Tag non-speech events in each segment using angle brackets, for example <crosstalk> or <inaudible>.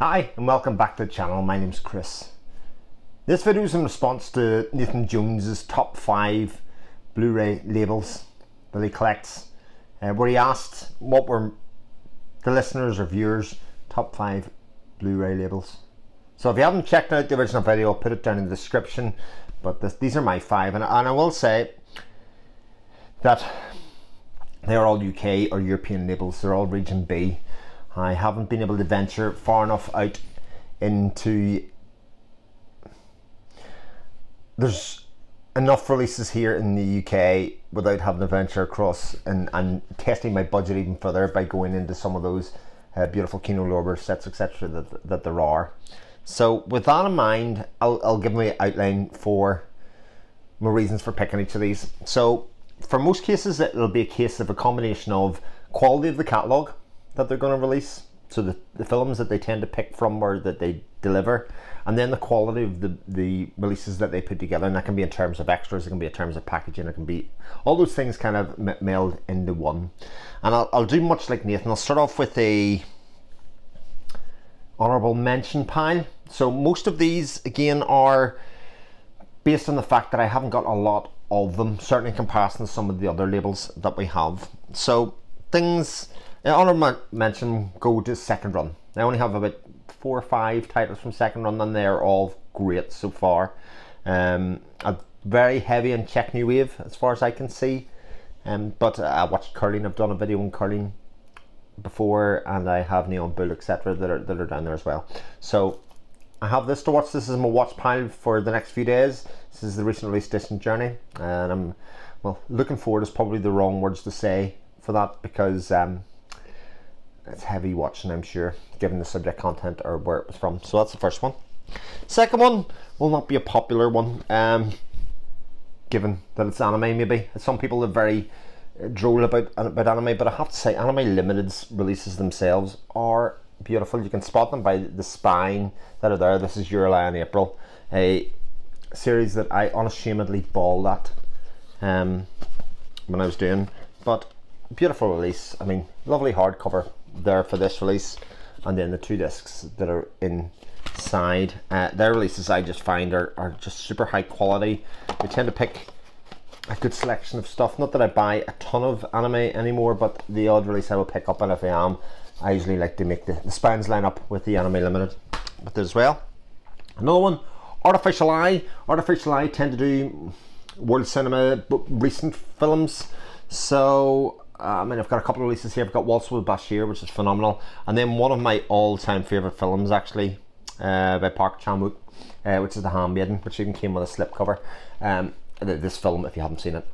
Hi and welcome back to the channel, my name's Chris. This video is in response to Nathan Jones's top 5 Blu-ray labels that he collects uh, where he asked what were the listeners or viewers top 5 Blu-ray labels. So if you haven't checked out the original video I'll put it down in the description but this, these are my 5 and, and I will say that they are all UK or European labels, they're all region B I haven't been able to venture far enough out into there's enough releases here in the UK without having to venture across and, and testing my budget even further by going into some of those uh, beautiful Kino Lorber sets etc that, that there are. So with that in mind I'll, I'll give my outline for my reasons for picking each of these. So for most cases it'll be a case of a combination of quality of the catalogue that they're going to release. So the, the films that they tend to pick from or that they deliver, and then the quality of the, the releases that they put together. And that can be in terms of extras, it can be in terms of packaging, it can be all those things kind of meld into one. And I'll, I'll do much like Nathan. I'll start off with a honorable mention pile. So most of these again are based on the fact that I haven't got a lot of them, certainly in comparison to some of the other labels that we have. So things uh, honorable mention go to second run. I only have about four or five titles from second run, and they're all great so far. Um, a very heavy on Czech New Wave as far as I can see. Um, but I watched curling. I've done a video on curling before, and I have Neon Bull, etc. that are that are down there as well. So I have this to watch. This is my watch pile for the next few days. This is the recent release Distant Journey, and I'm well looking forward. Is probably the wrong words to say for that because um, it's heavy watching, I'm sure, given the subject content or where it was from. So that's the first one. Second one will not be a popular one, um, given that it's anime. Maybe some people are very droll about about anime, but I have to say, Anime Limited's releases themselves are beautiful. You can spot them by the spine that are there. This is Lie in April, a series that I unashamedly bawled at um, when I was doing, but beautiful release. I mean, lovely hardcover there for this release. And then the two discs that are inside uh, their releases I just find are, are just super high quality. They tend to pick a good selection of stuff. Not that I buy a ton of anime anymore but the odd release I will pick up and if I am I usually like to make the, the spines line up with the anime limited. With it as well another one artificial eye. Artificial eye tend to do world cinema recent films. So I mean, I've got a couple of releases here. I've got Waltz with Bashir, which is phenomenal, and then one of my all-time favorite films, actually, uh, by Park Chan Wook, uh, which is The Handmaiden, which even came with a slipcover. Um, this film, if you haven't seen it,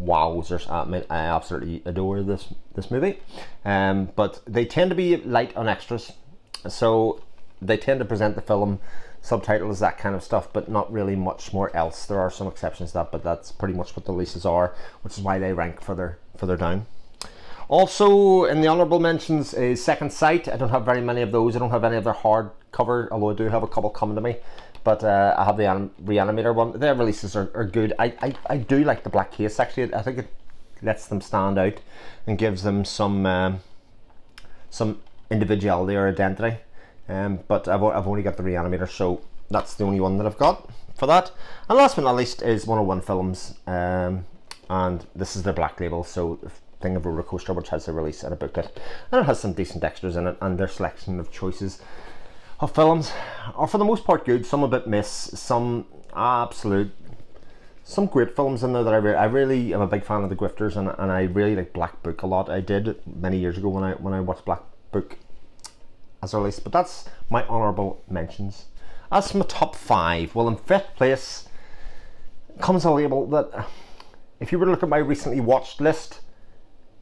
wowzers! I mean, I absolutely adore this this movie. Um, but they tend to be light on extras, so they tend to present the film subtitles, that kind of stuff, but not really much more else. There are some exceptions to that, but that's pretty much what the releases are, which is why they rank further further down. Also, in the honourable mentions is Second Sight. I don't have very many of those. I don't have any of their hardcover, although I do have a couple coming to me. But uh, I have the Reanimator one. Their releases are, are good. I, I, I do like the black case, actually. I think it lets them stand out and gives them some um, some individuality or identity. Um, but I've, I've only got the Reanimator, so that's the only one that I've got for that. And last but not least is 101 Films. Um, and this is their black label so thing of roller coaster which has a release and a booklet and it has some decent extras in it and their selection of choices of films are for the most part good. Some a bit miss some absolute some great films in there that I, re I really am a big fan of the Grifters and, and I really like Black Book a lot. I did many years ago when I when I watched Black Book as a release but that's my honourable mentions. As my top five well in fifth place comes a label that if you were to look at my recently watched list,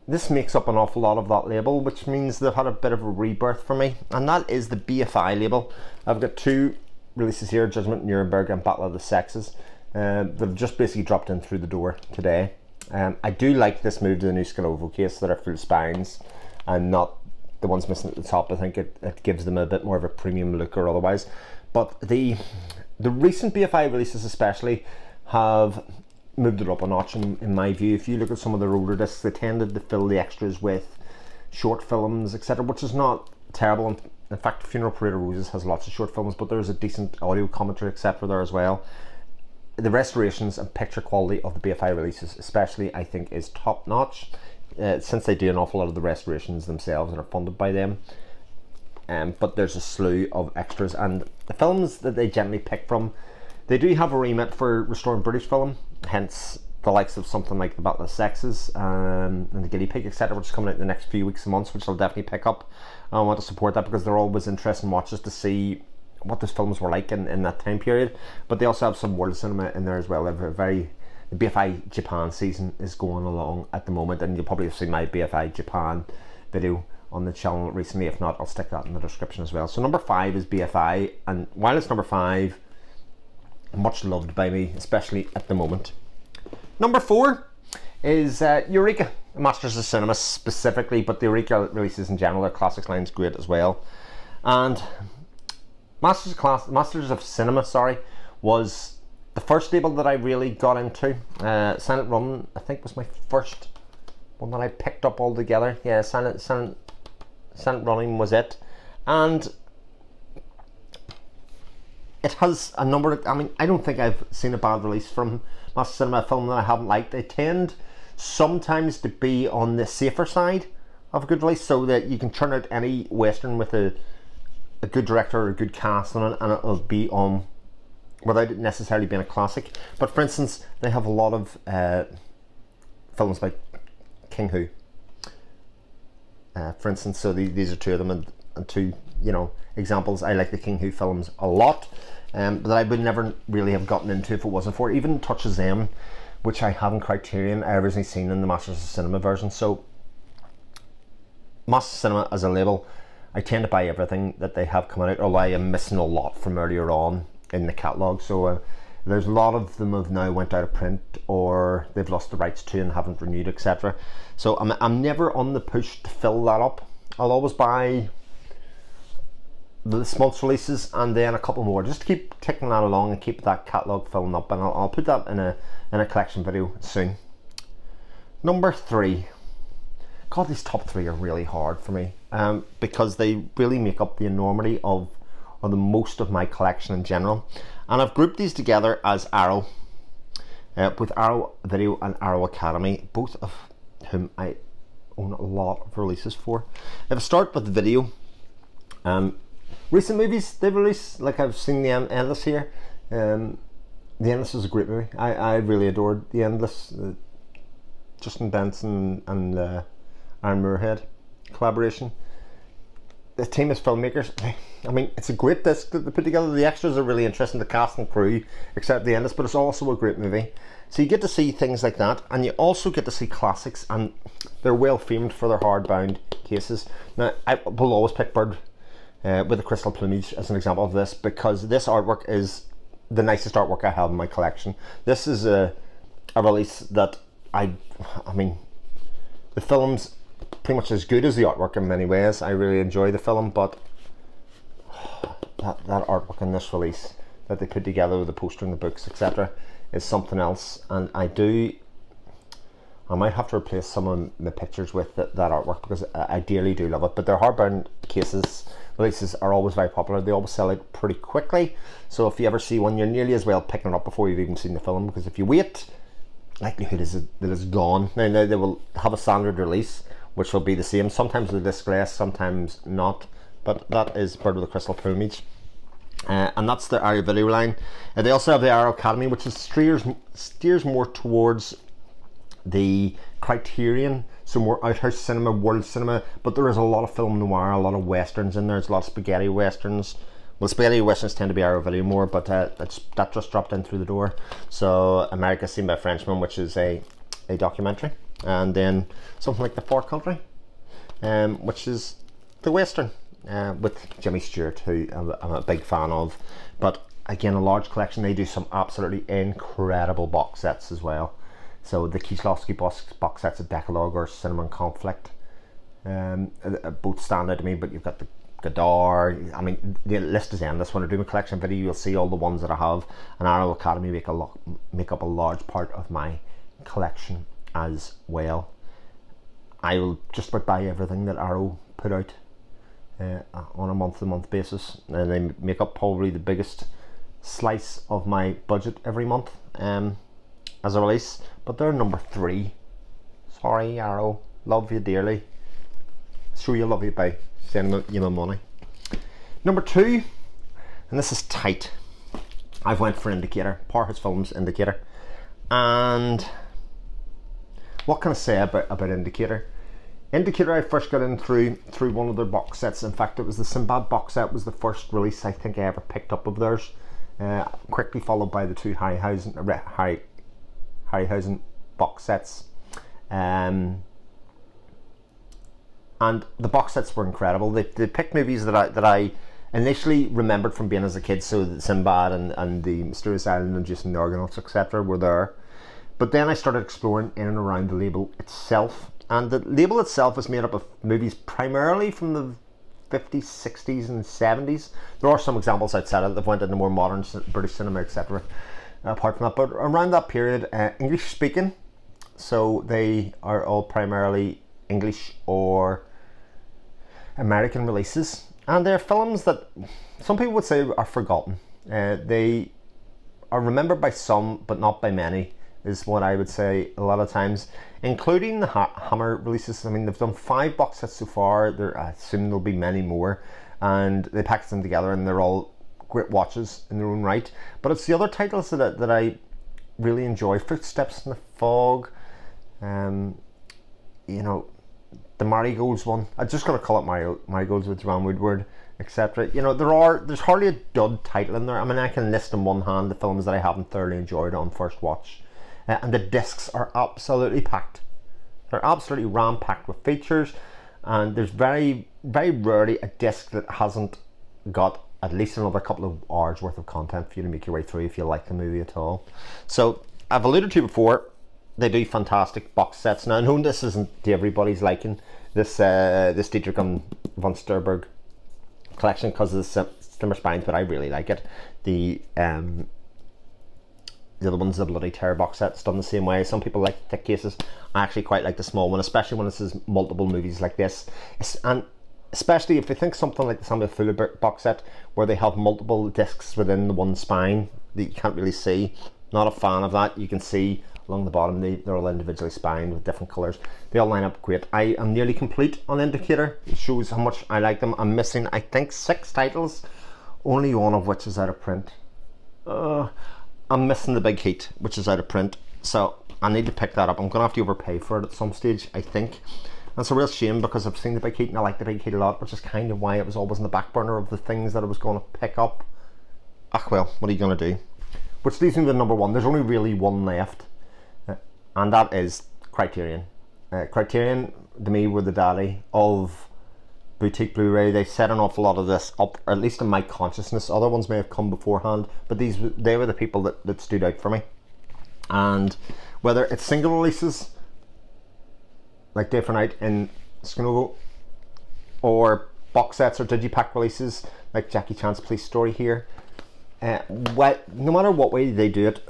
this makes up an awful lot of that label, which means they've had a bit of a rebirth for me, and that is the BFI label. I've got two releases here, Judgment Nuremberg and Battle of the Sexes. Uh, they've just basically dropped in through the door today. Um, I do like this move to the new Scanavo case that are full spines and not the ones missing at the top. I think it, it gives them a bit more of a premium look or otherwise. But the the recent BFI releases especially have moved it up a notch in, in my view. If you look at some of the older discs, they tended to fill the extras with short films, etc., which is not terrible. in fact, Funeral Parade of Roses has lots of short films, but there's a decent audio commentary, etc., there as well. The restorations and picture quality of the BFI releases, especially, I think, is top notch. Uh, since they do an awful lot of the restorations themselves and are funded by them, um, but there's a slew of extras and the films that they generally pick from they do have a remit for restoring british film hence the likes of something like the battle of sexes um, and the guinea pig etc which is coming out in the next few weeks and months which i'll definitely pick up i want to support that because they're always interesting watches to see what those films were like in, in that time period but they also have some world cinema in there as well they're very the BFI Japan season is going along at the moment, and you'll probably have seen my BFI Japan video on the channel recently. If not, I'll stick that in the description as well. So number five is BFI, and while it's number five, much loved by me, especially at the moment. Number four is uh, Eureka, Masters of Cinema specifically, but the Eureka releases in general, their classics line's great as well. And Masters of Class, Masters of Cinema, sorry, was the first label that I really got into. Uh, Silent Run, I think, was my first one that I picked up altogether. Yeah, Silent Silent Silent Running was it, and it has a number of. I mean, I don't think I've seen a bad release from Master Cinema film that I haven't liked. They tend sometimes to be on the safer side of a good release, so that you can turn out any western with a a good director or a good cast on it, and it'll be on without it necessarily being a classic. But for instance, they have a lot of uh, films like King Hu. Uh, for instance, so the, these are two of them, and, and, two you know examples. I like the King Hu films a lot, um, that I would never really have gotten into if it wasn't for even Touch of Zen, which I haven't Criterion. I originally seen in the Masters of Cinema version. So Masters of Cinema as a label, I tend to buy everything that they have coming out, although I am missing a lot from earlier on in the catalogue. So uh, there's a lot of them have now went out of print or they've lost the rights to and haven't renewed, etc. So I'm, I'm never on the push to fill that up. I'll always buy this month's releases and then a couple more just to keep ticking that along and keep that catalogue filling up and I'll, I'll put that in a in a collection video soon number three god these top three are really hard for me um, because they really make up the enormity of or the most of my collection in general. And I've grouped these together as Arrow, uh, with Arrow Video and Arrow Academy, both of whom I own a lot of releases for. If I start with the video, um, recent movies they've released, like I've seen The Endless here. Um, the Endless is a great movie. I, I really adored The Endless. Uh, Justin Benson and uh, Aaron Moorhead collaboration the team is filmmakers. <laughs> I mean, it's a great disc that they put together. The extras are really interesting, the cast and crew, except the endless, but it's also a great movie. So you get to see things like that, and you also get to see classics, and they're well famed for their hardbound cases. Now, I will always pick Bird uh, with the crystal plumage as an example of this because this artwork is the nicest artwork I have in my collection. This is a, a release that I, I mean, the films pretty much as good as the artwork in many ways. I really enjoy the film, but <sighs> that, that artwork in this release that they put together with the poster and the books, etc., is something else. And I do, I might have to replace some of the pictures with the, that artwork because I, I dearly do love it. But they're hardbound cases releases are always very popular. They always sell out pretty quickly. So if you ever see one, you're nearly as well picking it up before you've even seen the film because if you wait, likelihood is that it's gone. Now, now they will have a standard release which will be the same. Sometimes with disgrace, sometimes not. But that is Bird of the Crystal Plumage. Uh, and that's the Arrow video line. Uh, they also have the Arrow Academy, which is steers steers more towards the Criterion, so more arthouse cinema, world cinema. But there is a lot of film noir, a lot of westerns in there. There's a lot of spaghetti westerns. Well, spaghetti westerns tend to be Arrow video more, but uh, that just dropped in through the door. So America Seen by Frenchmen, which is a a documentary and then something like the Far Country, um, which is the western uh, with Jimmy Stewart, who I'm, I'm, a big fan of. But again, a large collection. They do some absolutely incredible box sets as well. So the Kieślowski box, box sets of Decalogue or and Conflict um, both stand out to me. But you've got the Godard. I mean, the list is endless. When I do my collection video, you'll see all the ones that I have. And Arrow Academy make a lot, make up a large part of my collection as well. I will just about buy everything that Arrow put out uh, on a month-to-month basis, and they make up probably the biggest slice of my budget every month um, as a release. But they're number three. Sorry, Arrow. Love you dearly. Sure you love you by sending you my money. Number two, and this is tight. I've went for Indicator, Powerhouse Films Indicator, and what can I say about about Indicator? Indicator I first got in through through one of their box sets. In fact, it was the Sinbad box set was the first release I think I ever picked up of theirs. Uh, quickly followed by the two Harryhausen Harry Harryhausen box sets. Um, and the box sets were incredible. They, they picked movies that I that I initially remembered from being as a kid. So Sinbad and, and the Mysterious Island and Jason the Argonauts etc. were there. But then I started exploring in and around the label itself, and the label itself is made up of movies primarily from the 50s, 60s, and 70s. There are some examples outside of that went into more modern British cinema, etc. Apart from that, but around that period, uh, English speaking, so they are all primarily English or American releases, and they're films that some people would say are forgotten. Uh, they are remembered by some, but not by many, is what I would say a lot of times, including the ha- Hammer releases. I mean, they've done five box sets so far. There, I assume there'll be many more, and they package them together, and they're all great watches in their own right. But it's the other titles that I, that I really enjoy. Footsteps in the Fog, um, you know, the Marigolds one. I'm just gonna call it Mary Marigolds with Joanne Woodward, etc. You know, there are there's hardly a dud title in there. I mean, I can list in one hand the films that I haven't thoroughly enjoyed on first watch, uh, and the discs are absolutely packed. They're absolutely ram packed with features, and there's very very rarely a disc that hasn't got at least another couple of hours worth of content for you to make your way through if you like the movie at all. So I've alluded to before they do fantastic box sets. Now, I know this isn't to everybody's liking, this uh, this Dietrich von Sternberg collection because of the slimmer spines, but I really like it. The um, the other one's the Bloody Terror box set. It's done the same way. Some people like thick cases. I actually quite like the small one, especially when is multiple movies like this. It's, and especially if you think something like the Samuel Fuller box set, where they have multiple discs within the one spine that you can't really see. Not a fan of that. You can see along the bottom. They, they're all individually spined with different colours. They all line up great. I am nearly complete on Indicator. It shows how much I like them. I'm missing, I think, six titles, only one of which is out of print. Uh, I'm missing the Big Heat, which is out of print. So I need to pick that up. I'm going to have to overpay for it at some stage, I think. It's a real shame because I've seen the Big Heat and I like the Big Heat a lot, which is kind of why it was always in the back burner of the things that I was going to pick up. Ah, well, what are you going to do? Which leads me to number one. There's only really one left and that is Criterion. Uh, Criterion to me were the daddy of boutique Blu-ray. They set an awful lot of this up, at least in my consciousness. Other ones may have come beforehand, but these they were the people that, that stood out for me. And whether it's single releases like Day for Night in Scanavo, or box sets or digipack releases like Jackie Chan's Police Story here, uh, what, no matter what way they do it,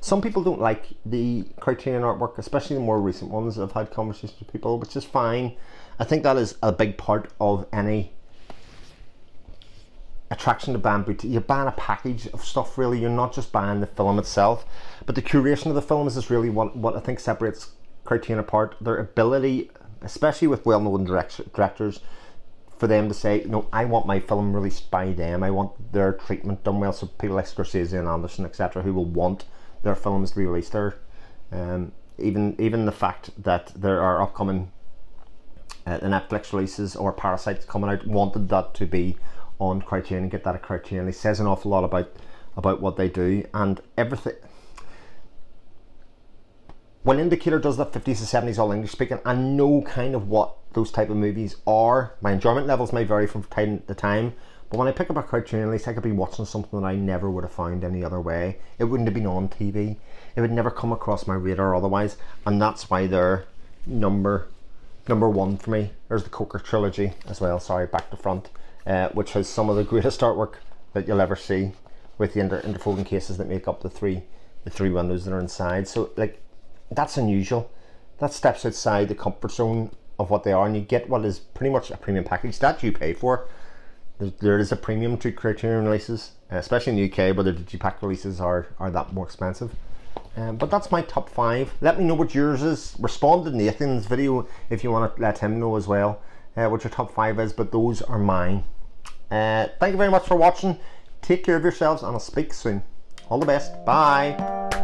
some people don't like the Criterion artwork, especially the more recent ones. I've had conversations with people, which is fine. I think that is a big part of any attraction to boutique. You're buying a package of stuff, really. You're not just buying the film itself, but the curation of the films is really what, what I think separates Criterion apart. Their ability, especially with well known directors, for them to say, no, I want my film released by them. I want their treatment done well. So people like Scorsese and Anderson, etc., who will want their films to be released there. Um, even even the fact that there are upcoming uh, the Netflix releases or Parasites coming out wanted that to be on Criterion and get that at Criterion. It says an awful lot about about what they do and everything. When Indicator does that 50s and 70s all English speaking, I know kind of what those type of movies are. My enjoyment levels may vary from time to time, but when I pick up a cartoon, at least I could be watching something that I never would have found any other way. It wouldn't have been on TV. It would never come across my radar otherwise, and that's why they're number number one for me. There's the Koker trilogy as well. Sorry, back to front, uh, which has some of the greatest artwork that you'll ever see, with the inter- interfolding cases that make up the three the three windows that are inside. So like, that's unusual. That steps outside the comfort zone of what they are, and you get what is pretty much a premium package that you pay for. There, is a premium to Criterion releases, especially in the UK, where the digipack releases are are that more expensive. Um, but that's my top five. Let me know what yours is. Respond to Nathan's video if you want to let him know as well uh, what your top five is. But those are mine. Uh, thank you very much for watching. Take care of yourselves, and I'll speak soon. All the best. Bye.